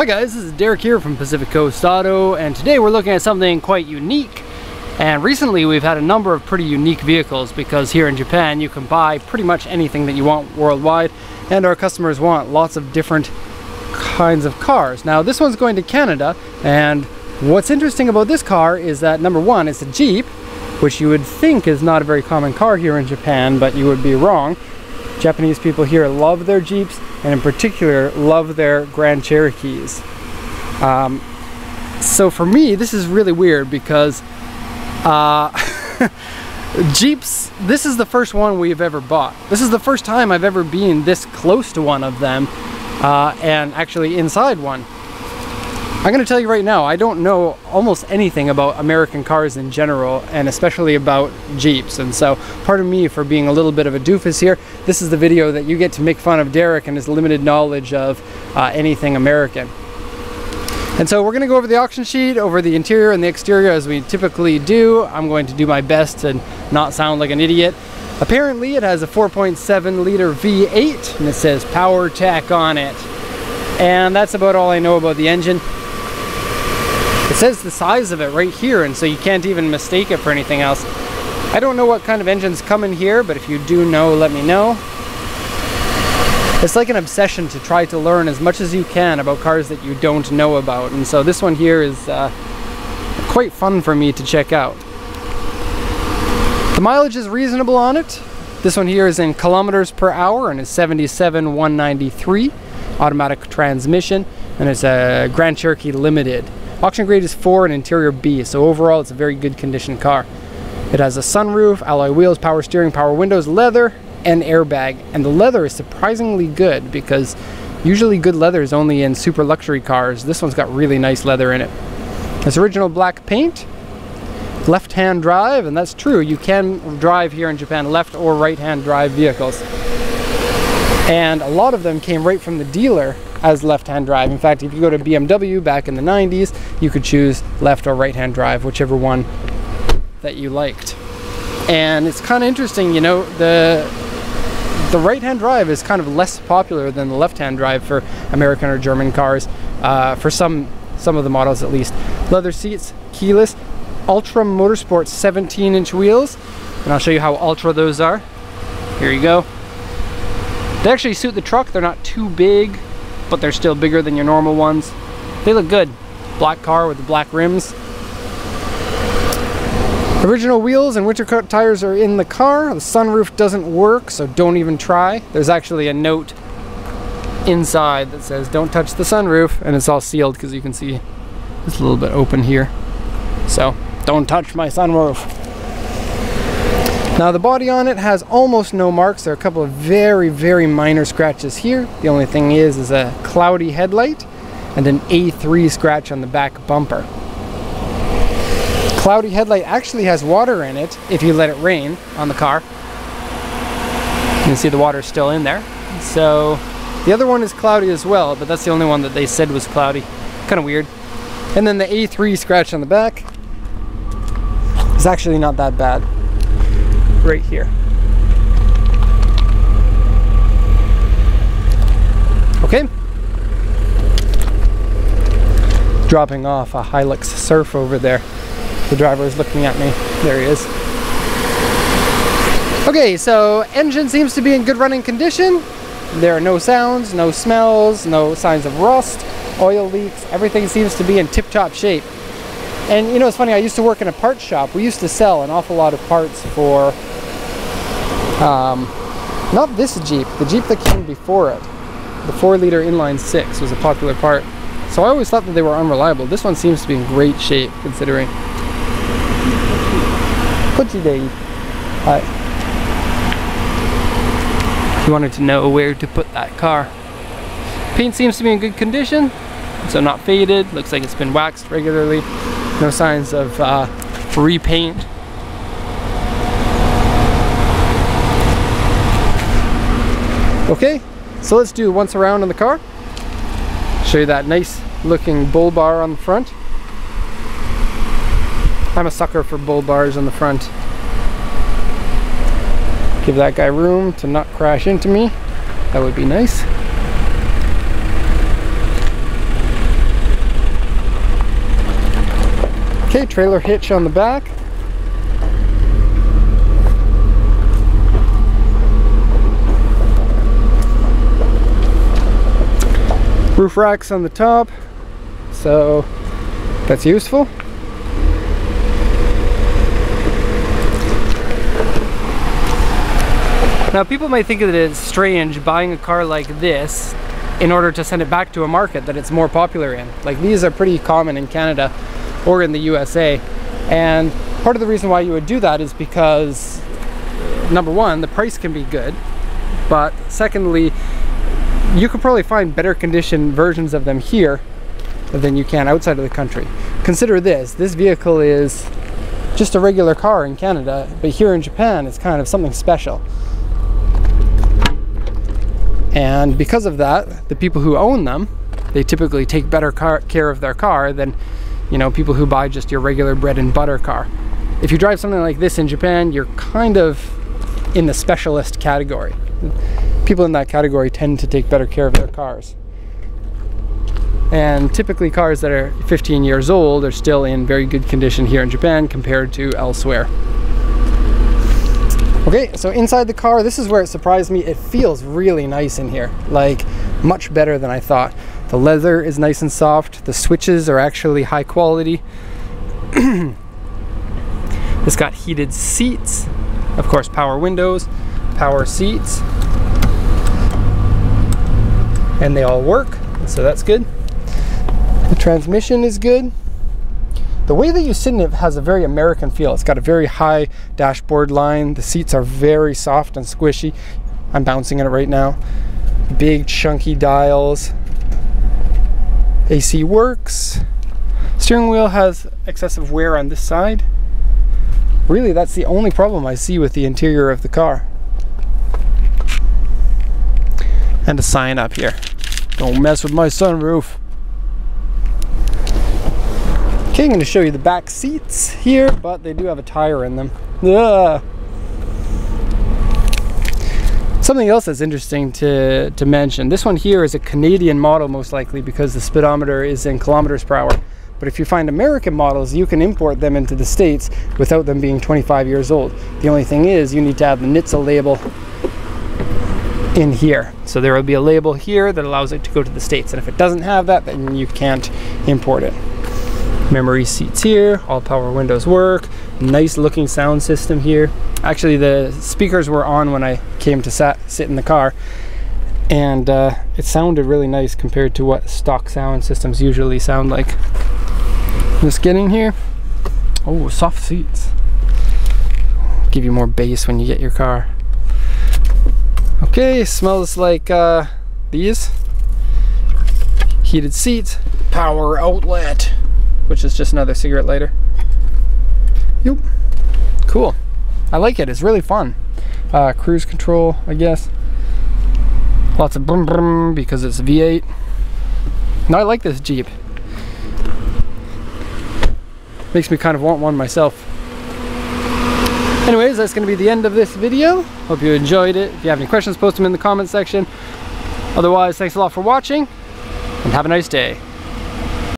Hi guys, this is Derek here from Pacific Coast Auto and today we're looking at something quite unique and recently we've had a number of pretty unique vehicles because here in Japan you can buy pretty much anything that you want worldwide and our customers want lots of different kinds of cars. Now this one's going to Canada and what's interesting about this car is that number one it's a Jeep which you would think is not a very common car here in Japan but you would be wrong. Japanese people here love their Jeeps and in particular love their Grand Cherokees. Um, so for me, this is really weird because uh, Jeeps, this is the first one we've ever bought. This is the first time I've ever been this close to one of them uh, and actually inside one. I'm going to tell you right now, I don't know almost anything about American cars in general, and especially about Jeeps. And so, pardon me for being a little bit of a doofus here. This is the video that you get to make fun of Derek and his limited knowledge of uh, anything American. And so we're going to go over the auction sheet, over the interior and the exterior as we typically do. I'm going to do my best to not sound like an idiot. Apparently it has a 4.7 liter V8 and it says power PowerTech on it. And that's about all I know about the engine. It says the size of it right here, and so you can't even mistake it for anything else. I don't know what kind of engines come in here, but if you do know, let me know. It's like an obsession to try to learn as much as you can about cars that you don't know about, and so this one here is uh, quite fun for me to check out. The mileage is reasonable on it. This one here is in kilometers per hour and is 77,193. Automatic transmission, and it's a Grand Cherokee Limited. Auction grade is 4 and interior B, so overall it's a very good condition car. It has a sunroof, alloy wheels, power steering, power windows, leather, and airbag. And the leather is surprisingly good because usually good leather is only in super luxury cars. This one's got really nice leather in it. It's original black paint, left-hand drive, and that's true. You can drive here in Japan left or right-hand drive vehicles. And a lot of them came right from the dealer as left-hand drive. In fact, if you go to BMW back in the 90s, you could choose left or right-hand drive, whichever one that you liked. And it's kind of interesting, you know, the the right-hand drive is kind of less popular than the left-hand drive for American or German cars, uh, for some some of the models at least. Leather seats, keyless, Ultra Motorsport 17-inch wheels, and I'll show you how ultra those are. Here you go. They actually suit the truck. They're not too big, but they're still bigger than your normal ones. They look good. Black car with the black rims. Original wheels and winter coat tires are in the car. The sunroof doesn't work, so don't even try. There's actually a note inside that says don't touch the sunroof, and it's all sealed because you can see it's a little bit open here. So don't touch my sunroof. Now the body on it has almost no marks. There are a couple of very, very minor scratches here. The only thing is, is a cloudy headlight and an A3 scratch on the back bumper. Cloudy headlight actually has water in it if you let it rain on the car. You can see the water still in there. So the other one is cloudy as well, but that's the only one that they said was cloudy. Kind of weird. And then the A3 scratch on the back is actually not that bad right here. Okay. Dropping off a Hilux Surf over there. The driver is looking at me. There he is. Okay, so engine seems to be in good running condition. There are no sounds, no smells, no signs of rust, oil leaks. Everything seems to be in tip-top shape. And you know, it's funny, I used to work in a parts shop. We used to sell an awful lot of parts for um, not this Jeep, the Jeep that came before it. The 4 liter inline 6 was a popular part. So I always thought that they were unreliable. This one seems to be in great shape considering. Day. Uh, he wanted to know where to put that car. Paint seems to be in good condition, so not faded. Looks like it's been waxed regularly. No signs of uh, repaint Okay, so let's do once around in the car. Show you that nice looking bull bar on the front. I'm a sucker for bull bars on the front. Give that guy room to not crash into me. That would be nice. Okay, trailer hitch on the back. Roof racks on the top, so that's useful. Now people might think that it's strange buying a car like this in order to send it back to a market that it's more popular in. Like these are pretty common in Canada or in the USA. And part of the reason why you would do that is because number one, the price can be good, but secondly, you could probably find better condition versions of them here than you can outside of the country. Consider this, this vehicle is just a regular car in Canada, but here in Japan it's kind of something special. And because of that, the people who own them, they typically take better car care of their car than, you know, people who buy just your regular bread and butter car. If you drive something like this in Japan, you're kind of in the specialist category. People in that category tend to take better care of their cars. And typically cars that are 15 years old are still in very good condition here in Japan compared to elsewhere. Okay, so inside the car, this is where it surprised me. It feels really nice in here, like much better than I thought. The leather is nice and soft. The switches are actually high quality. it's got heated seats, of course, power windows, power seats, and they all work, so that's good. The transmission is good. The way that you sit in it has a very American feel. It's got a very high dashboard line. The seats are very soft and squishy. I'm bouncing in it right now. Big chunky dials. AC works. Steering wheel has excessive wear on this side. Really, that's the only problem I see with the interior of the car. And a sign up here. Don't mess with my sunroof. Okay, I'm going to show you the back seats here, but they do have a tire in them. Ugh. Something else that's interesting to, to mention, this one here is a Canadian model most likely because the speedometer is in kilometers per hour. But if you find American models, you can import them into the States without them being 25 years old. The only thing is you need to have the NHTSA label in here. So there will be a label here that allows it to go to the States. And if it doesn't have that, then you can't import it memory seats here all power windows work nice looking sound system here actually the speakers were on when I came to sat, sit in the car and uh, it sounded really nice compared to what stock sound systems usually sound like just getting here oh soft seats give you more bass when you get your car okay smells like uh, these heated seats power outlet which is just another cigarette lighter. Yep. Cool. I like it. It's really fun. Uh, cruise control, I guess. Lots of brum brum because it's V8. No, I like this Jeep. Makes me kind of want one myself. Anyways, that's going to be the end of this video. Hope you enjoyed it. If you have any questions, post them in the comment section. Otherwise, thanks a lot for watching, and have a nice day.